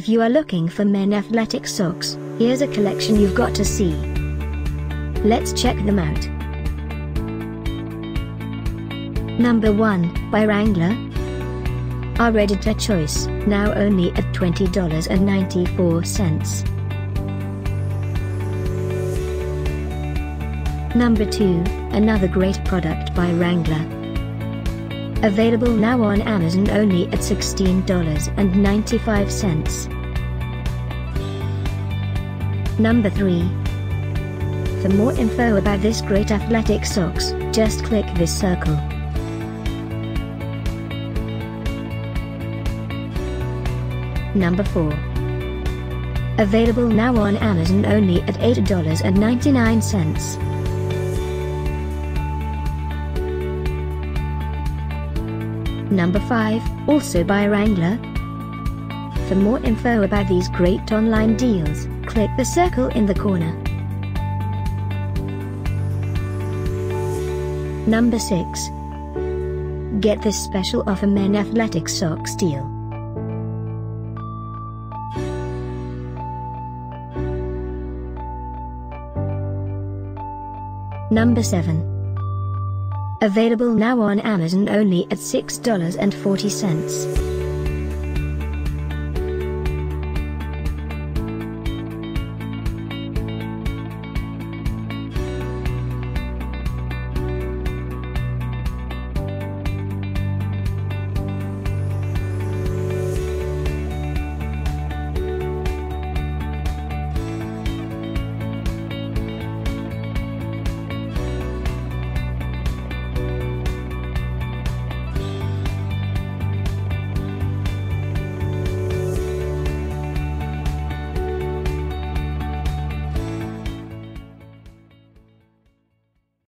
If you are looking for men athletic socks, here's a collection you've got to see. Let's check them out. Number 1, by Wrangler. Our editor choice, now only at $20.94. Number 2, another great product by Wrangler. Available now on Amazon only at $16.95. Number 3. For more info about this great athletic socks, just click this circle. Number 4. Available now on Amazon only at $8.99. Number 5, also by Wrangler. For more info about these great online deals, click the circle in the corner. Number 6. Get this special offer men athletic socks deal. Number 7. Available now on Amazon only at $6.40.